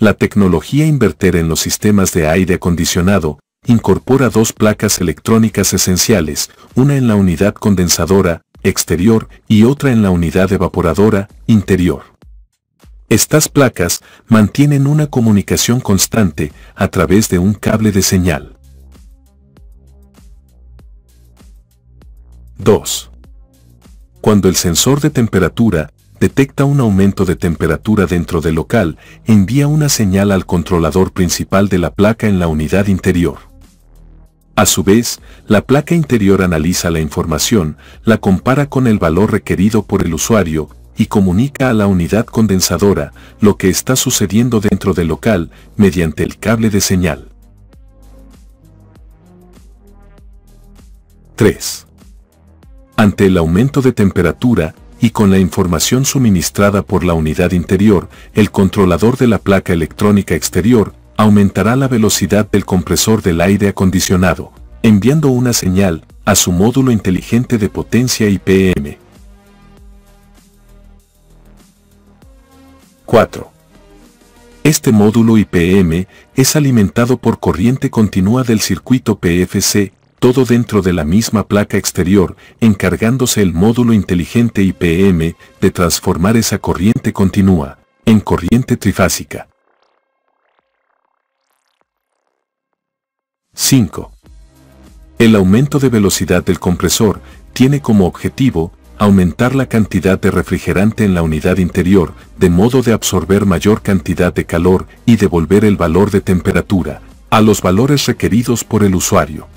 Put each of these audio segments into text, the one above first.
La tecnología inverter en los sistemas de aire acondicionado incorpora dos placas electrónicas esenciales, una en la unidad condensadora, exterior, y otra en la unidad evaporadora, interior. Estas placas mantienen una comunicación constante a través de un cable de señal. 2. Cuando el sensor de temperatura detecta un aumento de temperatura dentro del local, envía una señal al controlador principal de la placa en la unidad interior. A su vez, la placa interior analiza la información, la compara con el valor requerido por el usuario y comunica a la unidad condensadora lo que está sucediendo dentro del local mediante el cable de señal. 3. Ante el aumento de temperatura, y con la información suministrada por la unidad interior, el controlador de la placa electrónica exterior aumentará la velocidad del compresor del aire acondicionado, enviando una señal a su módulo inteligente de potencia IPM. 4. Este módulo IPM es alimentado por corriente continua del circuito PFC todo dentro de la misma placa exterior, encargándose el módulo inteligente IPM de transformar esa corriente continua en corriente trifásica. 5. El aumento de velocidad del compresor tiene como objetivo aumentar la cantidad de refrigerante en la unidad interior, de modo de absorber mayor cantidad de calor y devolver el valor de temperatura a los valores requeridos por el usuario.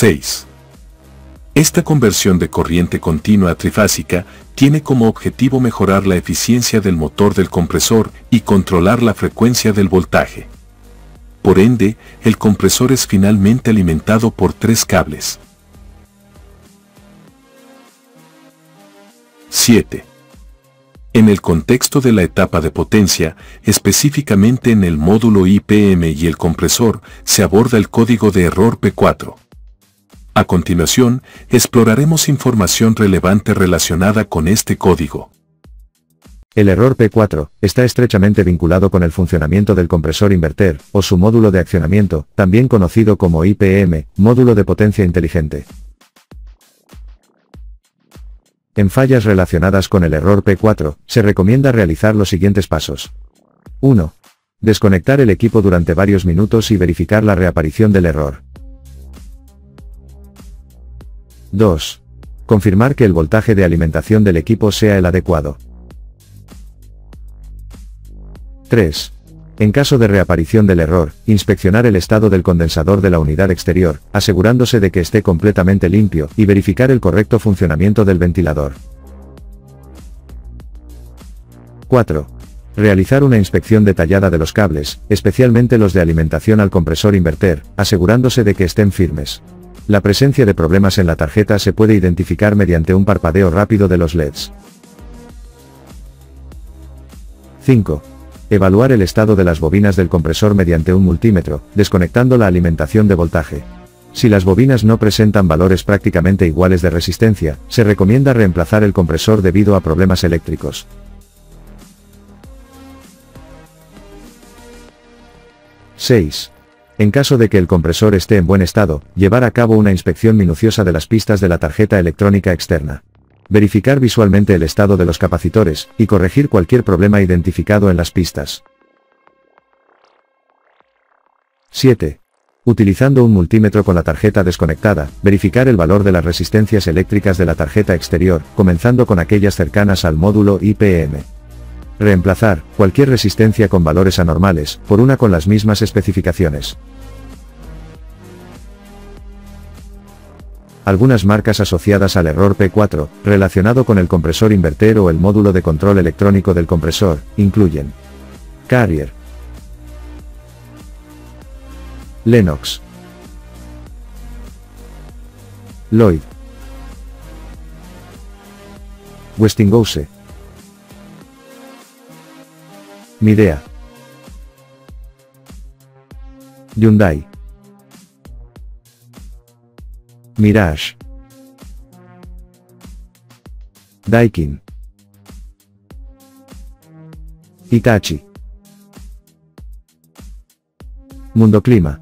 6. Esta conversión de corriente continua a trifásica tiene como objetivo mejorar la eficiencia del motor del compresor y controlar la frecuencia del voltaje. Por ende, el compresor es finalmente alimentado por tres cables. 7. En el contexto de la etapa de potencia, específicamente en el módulo IPM y el compresor, se aborda el código de error P4. A continuación, exploraremos información relevante relacionada con este código. El error P4 está estrechamente vinculado con el funcionamiento del compresor inverter, o su módulo de accionamiento, también conocido como IPM, módulo de potencia inteligente. En fallas relacionadas con el error P4, se recomienda realizar los siguientes pasos. 1. Desconectar el equipo durante varios minutos y verificar la reaparición del error. 2. Confirmar que el voltaje de alimentación del equipo sea el adecuado. 3. En caso de reaparición del error, inspeccionar el estado del condensador de la unidad exterior, asegurándose de que esté completamente limpio, y verificar el correcto funcionamiento del ventilador. 4. Realizar una inspección detallada de los cables, especialmente los de alimentación al compresor inverter, asegurándose de que estén firmes. La presencia de problemas en la tarjeta se puede identificar mediante un parpadeo rápido de los LEDs. 5. Evaluar el estado de las bobinas del compresor mediante un multímetro, desconectando la alimentación de voltaje. Si las bobinas no presentan valores prácticamente iguales de resistencia, se recomienda reemplazar el compresor debido a problemas eléctricos. 6. En caso de que el compresor esté en buen estado, llevar a cabo una inspección minuciosa de las pistas de la tarjeta electrónica externa. Verificar visualmente el estado de los capacitores, y corregir cualquier problema identificado en las pistas. 7. Utilizando un multímetro con la tarjeta desconectada, verificar el valor de las resistencias eléctricas de la tarjeta exterior, comenzando con aquellas cercanas al módulo IPM. Reemplazar cualquier resistencia con valores anormales por una con las mismas especificaciones. Algunas marcas asociadas al error P4, relacionado con el compresor inverter o el módulo de control electrónico del compresor, incluyen Carrier, Lennox, Lloyd, Westinghouse, Midea. Hyundai. Mirage. Daikin. Itachi. Mundo Clima.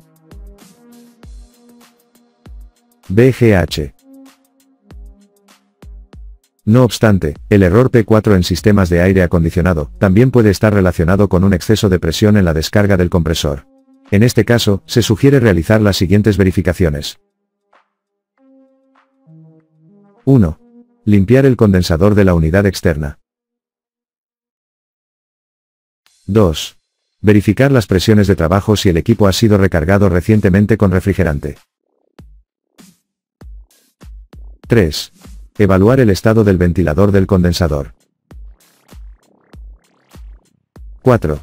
BGH. No obstante, el error P4 en sistemas de aire acondicionado también puede estar relacionado con un exceso de presión en la descarga del compresor. En este caso, se sugiere realizar las siguientes verificaciones. 1. Limpiar el condensador de la unidad externa. 2. Verificar las presiones de trabajo si el equipo ha sido recargado recientemente con refrigerante. 3. Evaluar el estado del ventilador del condensador. 4.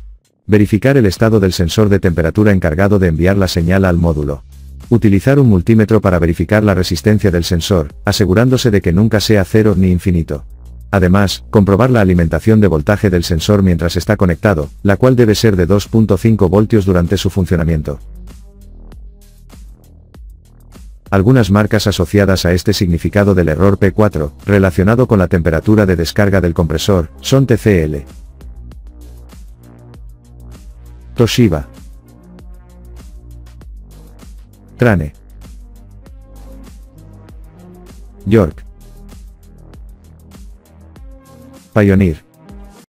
Verificar el estado del sensor de temperatura encargado de enviar la señal al módulo. Utilizar un multímetro para verificar la resistencia del sensor, asegurándose de que nunca sea cero ni infinito. Además, comprobar la alimentación de voltaje del sensor mientras está conectado, la cual debe ser de 2.5 voltios durante su funcionamiento. Algunas marcas asociadas a este significado del error P4, relacionado con la temperatura de descarga del compresor, son TCL. Toshiba. Trane. York. Pioneer.